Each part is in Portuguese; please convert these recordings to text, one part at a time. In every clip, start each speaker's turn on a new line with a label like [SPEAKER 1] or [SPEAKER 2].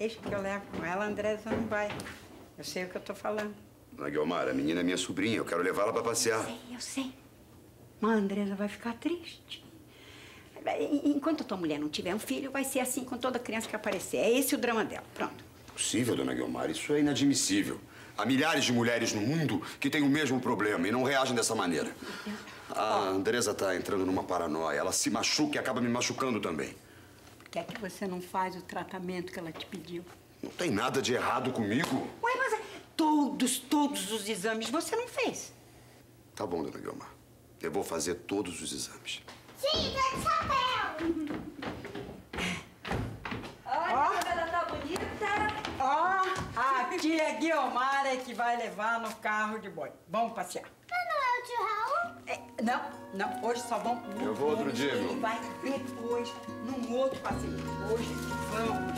[SPEAKER 1] Deixa que eu levo com ela, a Andresa não vai. Eu sei o que eu tô falando.
[SPEAKER 2] Dona Guilmar, a menina é minha sobrinha. Eu quero levá-la pra passear.
[SPEAKER 1] Sei, eu sei. Mas a Andresa vai ficar triste. Enquanto a tua mulher não tiver um filho, vai ser assim com toda criança que aparecer. É esse o drama dela. Pronto.
[SPEAKER 2] Possível, dona Guilmar. Isso é inadmissível. Há milhares de mulheres no mundo que têm o mesmo problema e não reagem dessa maneira. A Andresa tá entrando numa paranoia. Ela se machuca e acaba me machucando também.
[SPEAKER 1] Que é que você não faz o tratamento que ela te pediu?
[SPEAKER 2] Não tem nada de errado comigo.
[SPEAKER 1] Ué, mas é todos, todos os exames você não fez.
[SPEAKER 2] Tá bom, dona Guilmar. Eu vou fazer todos os exames.
[SPEAKER 3] Sim, tá de chapéu!
[SPEAKER 1] Olha, ela tá bonita. Ó, a tia Guiomar é que vai levar no carro de boi. Vamos passear.
[SPEAKER 3] Mas não é o tio Raul?
[SPEAKER 1] É, não, não, hoje só vamos no
[SPEAKER 2] Eu vou outro dia,
[SPEAKER 1] Ele
[SPEAKER 2] meu.
[SPEAKER 1] vai depois, num outro passeio. Hoje vamos.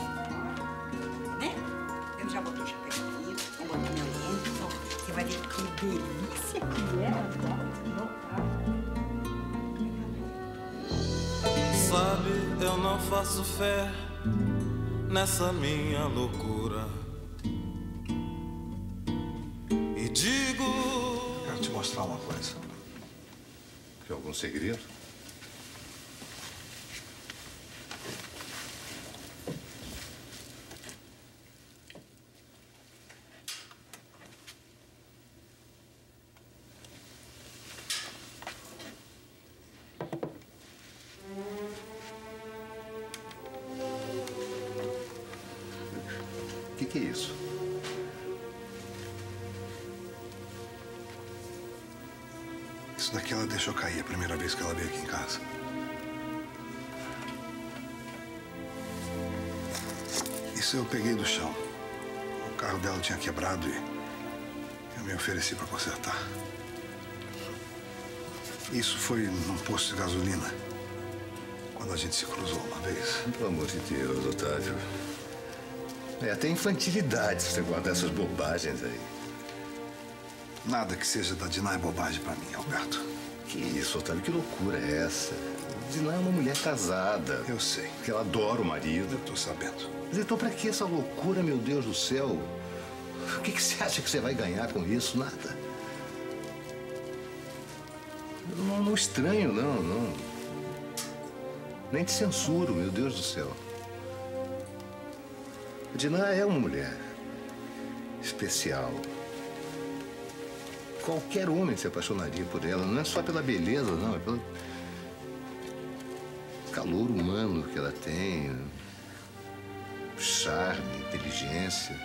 [SPEAKER 1] Né? Eu já botei o chapéuzinho, vou botar meu lenço. Você vai ver que delícia que é agora no carro.
[SPEAKER 4] Sabe, eu não faço fé nessa minha loucura. E digo.
[SPEAKER 5] Mostrar uma coisa.
[SPEAKER 2] Tem algum segredo? O que, que é isso?
[SPEAKER 5] Isso daqui ela deixou cair a primeira vez que ela veio aqui em casa. Isso eu peguei do chão. O carro dela tinha quebrado e eu me ofereci para consertar. Isso foi num posto de gasolina. Quando a gente se cruzou uma vez.
[SPEAKER 2] Pelo amor de Deus, Otávio. É até infantilidade você guardar essas bobagens aí.
[SPEAKER 5] Nada que seja da Dinah é bobagem para mim, Alberto.
[SPEAKER 2] Que isso, Otávio? Que loucura é essa? Diná é uma mulher casada.
[SPEAKER 5] Eu sei.
[SPEAKER 2] Que ela adora o marido.
[SPEAKER 5] Eu tô sabendo.
[SPEAKER 2] Mas então pra que essa loucura, meu Deus do céu? O que, que você acha que você vai ganhar com isso? Nada. Não, não estranho, não, não. Nem te censuro, meu Deus do céu. A Diná é uma mulher especial. Qualquer homem se apaixonaria por ela. Não é só pela beleza, não. É pelo calor humano que ela tem. Charme, inteligência.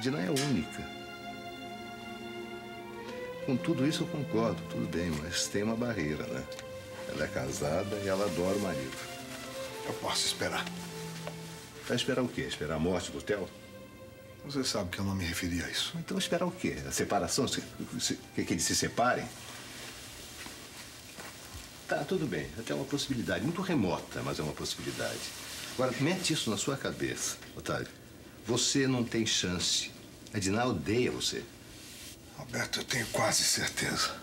[SPEAKER 2] Diná é única. Com tudo isso eu concordo, tudo bem, mas tem uma barreira, né? Ela é casada e ela adora o marido.
[SPEAKER 5] Eu posso esperar.
[SPEAKER 2] Vai esperar o quê? Esperar a morte do Theo?
[SPEAKER 5] Você sabe que eu não me referi a isso.
[SPEAKER 2] Então esperar o quê? A separação? Se, se, que, que eles se separem? Tá, tudo bem. Até uma possibilidade. Muito remota, mas é uma possibilidade. Agora, mete isso na sua cabeça, Otávio. Você não tem chance. A Diná odeia você.
[SPEAKER 5] Alberto, eu tenho quase certeza.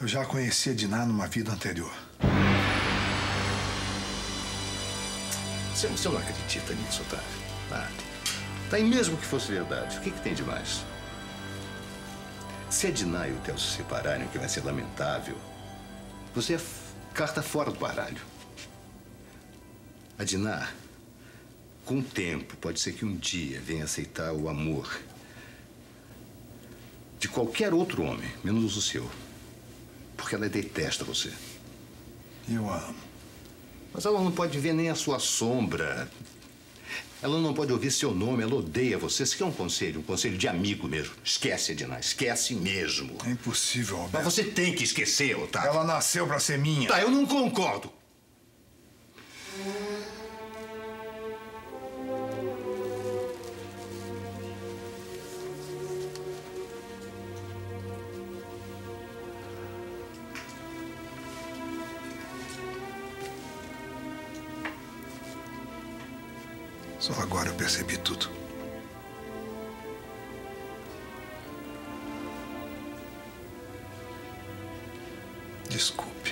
[SPEAKER 5] Eu já conheci a Diná numa vida anterior.
[SPEAKER 2] Você, você não acredita nisso, Otávio? Ah, tá, e mesmo que fosse verdade, o que, que tem de mais? Se a Diná e o Theo se separarem, o que vai ser lamentável, você é carta fora do baralho. A Diná, com o tempo, pode ser que um dia venha aceitar o amor de qualquer outro homem, menos o seu. Porque ela detesta você.
[SPEAKER 5] Eu a amo.
[SPEAKER 2] Mas ela não pode ver nem a sua sombra. Ela não pode ouvir seu nome, ela odeia você. Isso aqui é um conselho, um conselho de amigo mesmo. Esquece, Edna, esquece mesmo.
[SPEAKER 5] É impossível,
[SPEAKER 2] Mas
[SPEAKER 5] Alberto.
[SPEAKER 2] você tem que esquecer, Otávio.
[SPEAKER 5] Ela nasceu pra ser minha.
[SPEAKER 2] Tá, eu não concordo.
[SPEAKER 5] Só agora eu percebi tudo. Desculpe.